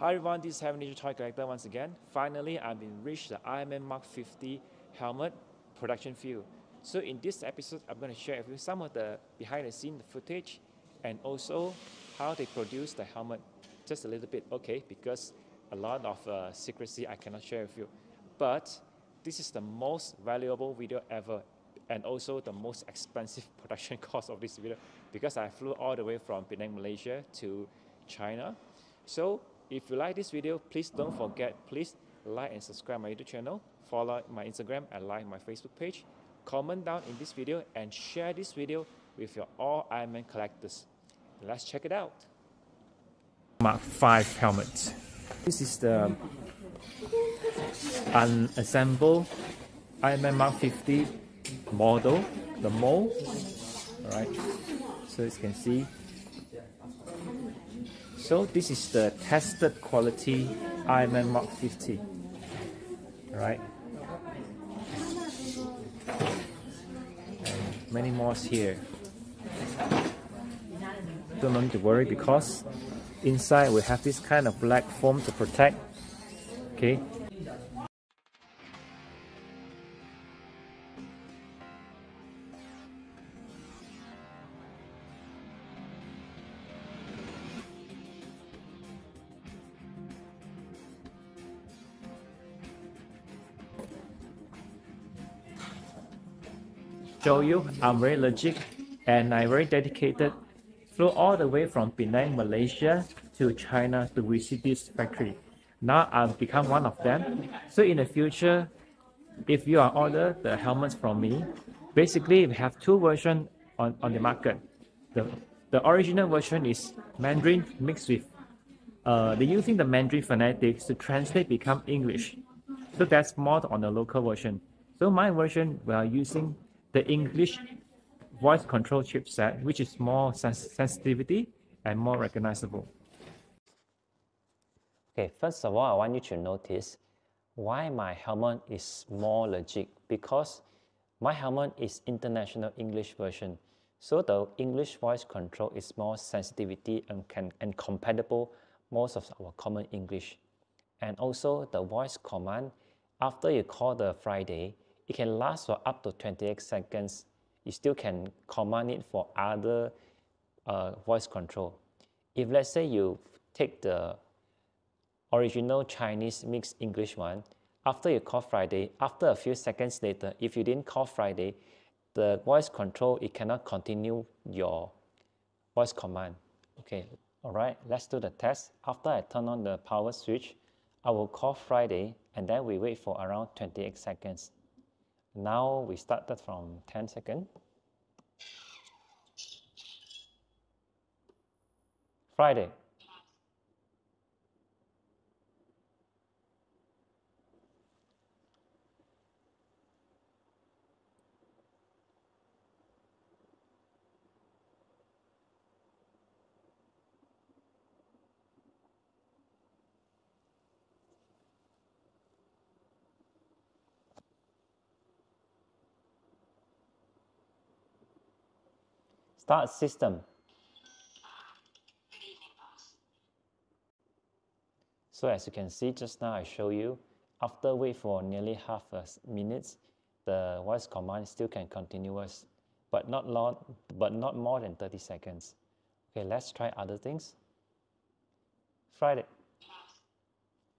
Hi everyone, this is Heavennature Toy Collector once again. Finally, I've been reached the Ironman Mark 50 helmet production field. So in this episode, I'm going to share with you some of the behind the scene footage and also how they produce the helmet just a little bit, okay, because a lot of uh, secrecy I cannot share with you. But this is the most valuable video ever and also the most expensive production cost of this video because I flew all the way from Penang, Malaysia to China. So if you like this video, please don't forget, please like and subscribe my YouTube channel, follow my Instagram and like my Facebook page, comment down in this video and share this video with your all Ironman collectors. Let's check it out. Mark 5 helmet. This is the unassembled Ironman Mark 50 model, the mold. Alright, so as you can see. So this is the tested quality Ironman Mark 50. Alright. Many more here. Don't need to worry because inside we have this kind of black foam to protect. Okay, show you I'm very legit and I'm very dedicated. Flew all the way from Penang, Malaysia to China to visit this factory. Now I've become one of them. So in the future, if you are order the helmets from me, basically we have two versions on, on the market. The, the original version is Mandarin mixed with uh, they're using the Mandarin phonetics to translate become English. So that's more on the local version. So my version, we are using the English voice control chipset, which is more sens sensitivity and more recognizable. Okay, first of all, I want you to notice why my helmet is more legit because my helmet is international English version. So the English voice control is more sensitivity and can and compatible most of our common English. And also the voice command, after you call the Friday, it can last for up to 28 seconds. You still can command it for other uh, voice control. If let's say you take the original Chinese mixed English one, after you call Friday, after a few seconds later, if you didn't call Friday, the voice control, it cannot continue your voice command. Okay, all right, let's do the test. After I turn on the power switch, I will call Friday and then we wait for around 28 seconds. Now we started from 10 seconds. Friday. Start system. So as you can see just now I show you, after wait for nearly half a minute, the voice command still can continuous, but not long, but not more than 30 seconds. Okay, let's try other things. Friday.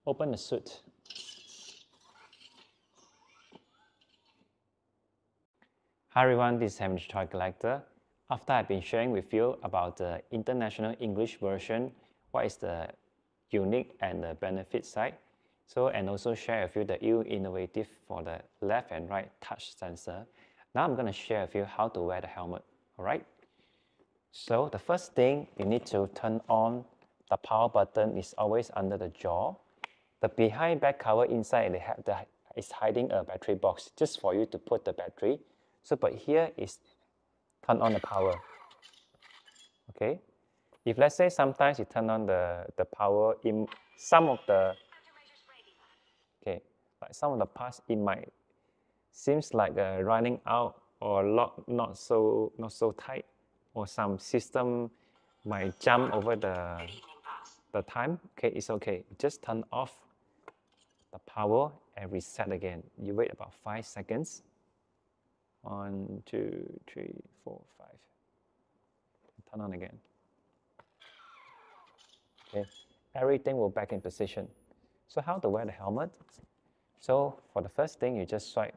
Open the suit. Hi everyone, this is Hamish Toy Collector. After I've been sharing with you about the international English version, what is the unique and the benefit side, so and also share with you the new innovative for the left and right touch sensor. Now I'm going to share with you how to wear the helmet, alright? So the first thing you need to turn on the power button is always under the jaw. The behind back cover inside they have the, is hiding a battery box just for you to put the battery. So but here is turn on the power. Okay. If let's say sometimes you turn on the, the power in some of the okay, like some of the parts it might seems like uh, running out or lock not so not so tight or some system might jump over the the time, okay, it's okay. Just turn off the power and reset again. You wait about five seconds. One, two, three, four, five. Turn on again. Okay, everything will back in position. So how to wear the helmet? So for the first thing, you just swipe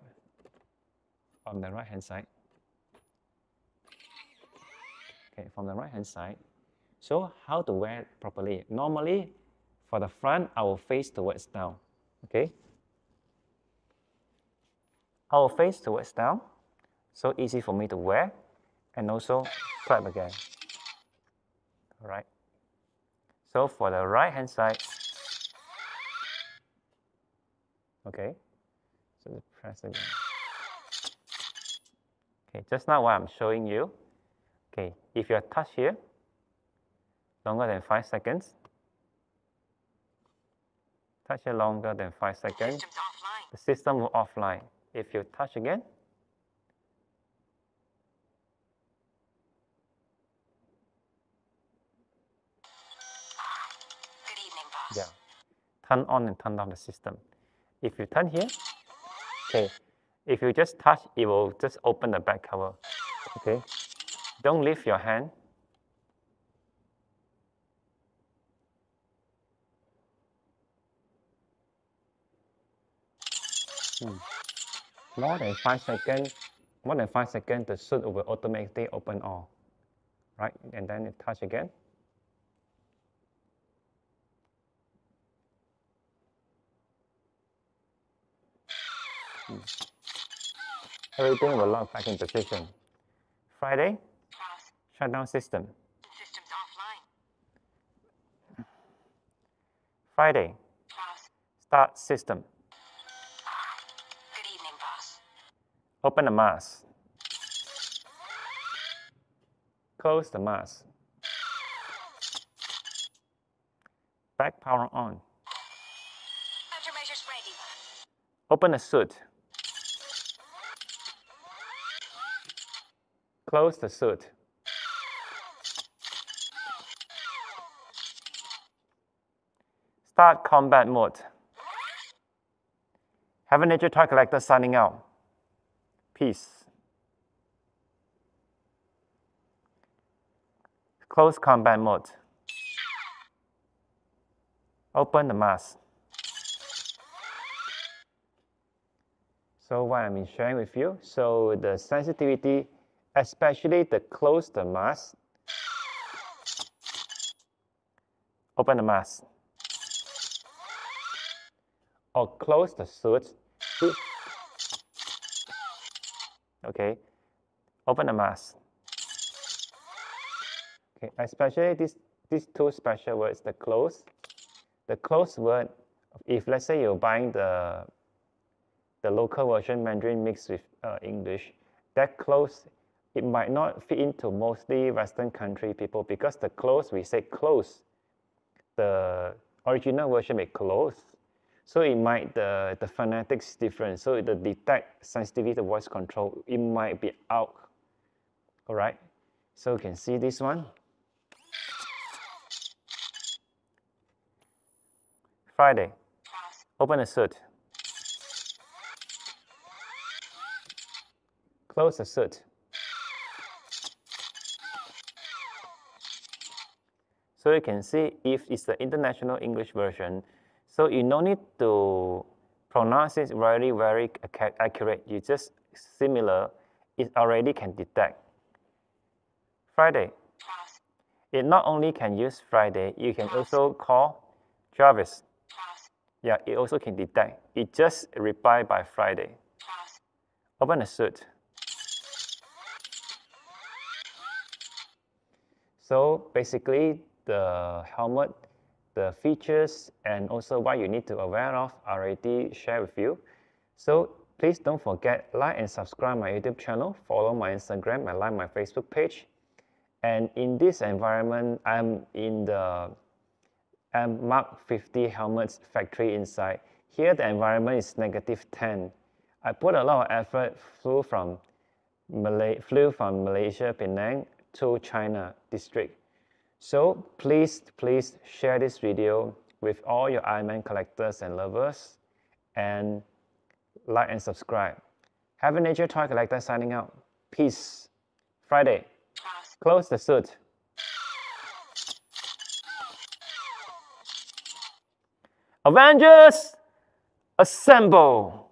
on the right hand side. Okay, from the right hand side. So how to wear properly? Normally, for the front, I will face towards down. Okay. I will face towards down. So easy for me to wear. And also clap again. All right. So for the right hand side, okay, so press again. Okay, just now what I'm showing you, okay, if you touch here, longer than 5 seconds, touch here longer than 5 seconds, the system will offline. If you touch again, Turn on and turn down the system. If you turn here, okay, if you just touch, it will just open the back cover. Okay. Don't lift your hand. Hmm. More than five seconds, more than five seconds, the suit will automatically open all. Right, and then touch again. Everything will lock back in position. Friday, shutdown system. Systems offline. Friday, start system. Good evening, boss. Open the mask. Close the mask. Back power on. Countermeasures ready. Open the suit. Close the suit. Start combat mode. Heavennature toy collector signing out. Peace. Close combat mode. Open the mask. So what I'm sharing with you, so the sensitivity, especially the close the mask, open the mask, or close the suit, okay, open the mask. Okay, especially these, these two special words, the close, the close word, if let's say you're buying the the local version Mandarin mixed with uh, English, that close, it might not fit into mostly Western country people because the close, we say close. The original version may close. So it might, the, the phonetics different. So the detect sensitivity to voice control, it might be out. All right. So you can see this one. Friday, open the suit. Close the suit. So you can see if it's the international English version, so you no need to pronounce it very, very accurate. You just similar, it already can detect. Friday. It not only can use Friday, you can also call Jarvis. Yeah, it also can detect. It just reply by Friday. Open the suit. So basically, the helmet, the features, and also what you need to aware of already share with you. So please don't forget like and subscribe my YouTube channel, follow my Instagram, and like my Facebook page. And in this environment, I'm in the M Mark 50 helmets factory inside. Here the environment is negative 10. I put a lot of effort, flew from, Malay, flew from Malaysia, Penang to China district. So please, please share this video with all your Iron Man collectors and lovers and like and subscribe. Heavennature Toy Collector signing out. Peace. Friday. Close the suit. Avengers, assemble!